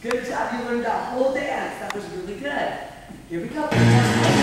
Good job. You learned the whole dance. That was really good. Here we go.